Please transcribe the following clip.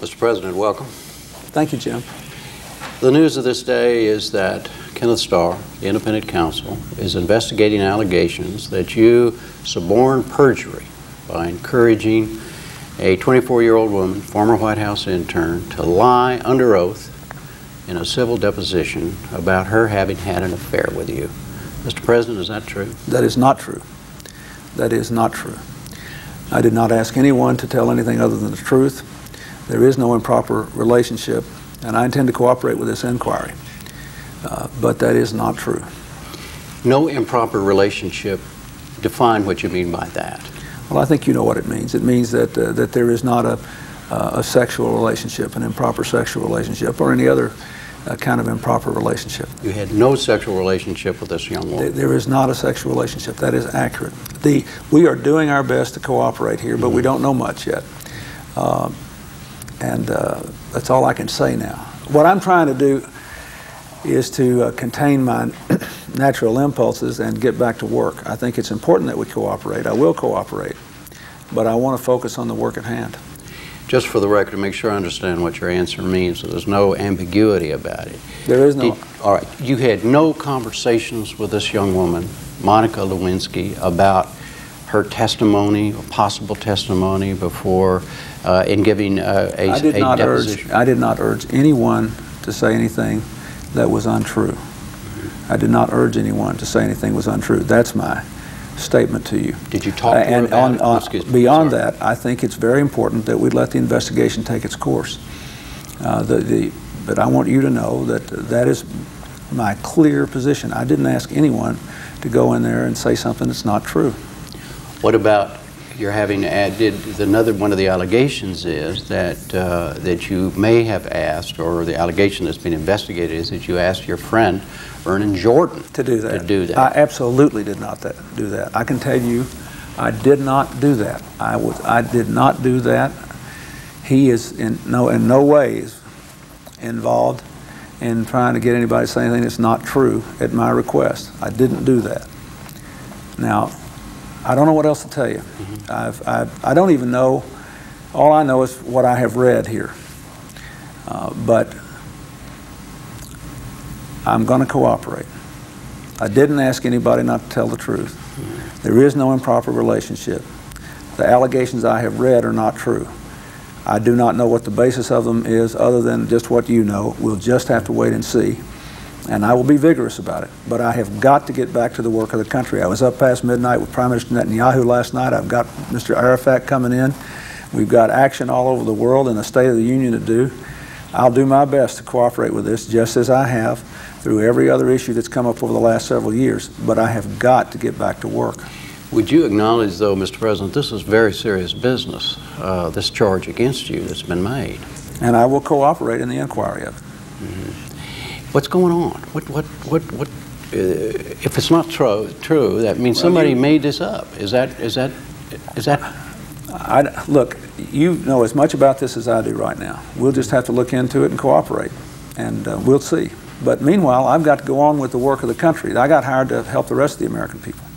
Mr. President, welcome. Thank you, Jim. The news of this day is that Kenneth Starr, the independent counsel, is investigating allegations that you suborned perjury by encouraging a 24-year-old woman, former White House intern, to lie under oath in a civil deposition about her having had an affair with you. Mr. President, is that true? That is not true. That is not true. I did not ask anyone to tell anything other than the truth. There is no improper relationship, and I intend to cooperate with this inquiry. Uh, but that is not true. No improper relationship. Define what you mean by that. Well, I think you know what it means. It means that uh, that there is not a, uh, a sexual relationship, an improper sexual relationship, or any other uh, kind of improper relationship. You had no sexual relationship with this young woman. There is not a sexual relationship. That is accurate. The, we are doing our best to cooperate here, but mm -hmm. we don't know much yet. Uh, and uh, that's all I can say now. What I'm trying to do is to uh, contain my natural impulses and get back to work. I think it's important that we cooperate. I will cooperate, but I want to focus on the work at hand. Just for the record, to make sure I understand what your answer means, so there's no ambiguity about it. There is no. Did, all right. You had no conversations with this young woman, Monica Lewinsky, about her testimony possible testimony before uh, in giving uh, a, I did a not deposition? Urge, I did not urge anyone to say anything that was untrue. I did not urge anyone to say anything was untrue. That's my statement to you. Did you talk to and on? On, beyond that, I think it's very important that we let the investigation take its course. Uh, the, the, but I want you to know that that is my clear position. I didn't ask anyone to go in there and say something that's not true. What about you're having to add? Did another one of the allegations is that uh, that you may have asked, or the allegation that's been investigated is that you asked your friend Vernon Jordan to do that. To do that. I absolutely did not that, do that. I can tell you, I did not do that. I was I did not do that. He is in no in no ways involved in trying to get anybody to say anything that's not true at my request. I didn't do that. Now, I don't know what else to tell you. Mm -hmm. I've, I've, I do not even know. All I know is what I have read here. Uh, but I'm going to cooperate. I didn't ask anybody not to tell the truth. Mm -hmm. There is no improper relationship. The allegations I have read are not true. I do not know what the basis of them is other than just what you know. We'll just have to wait and see and I will be vigorous about it. But I have got to get back to the work of the country. I was up past midnight with Prime Minister Netanyahu last night. I've got Mr. Arafat coming in. We've got action all over the world and the State of the Union to do. I'll do my best to cooperate with this, just as I have through every other issue that's come up over the last several years. But I have got to get back to work. Would you acknowledge, though, Mr. President, this is very serious business, uh, this charge against you that's been made? And I will cooperate in the inquiry of it. Mm -hmm. What's going on? What, what, what, what? Uh, if it's not true, true, that means well, somebody you, made this up. Is that, is that, is that? I, look, you know as much about this as I do right now. We'll just have to look into it and cooperate, and uh, we'll see. But meanwhile, I've got to go on with the work of the country. I got hired to help the rest of the American people.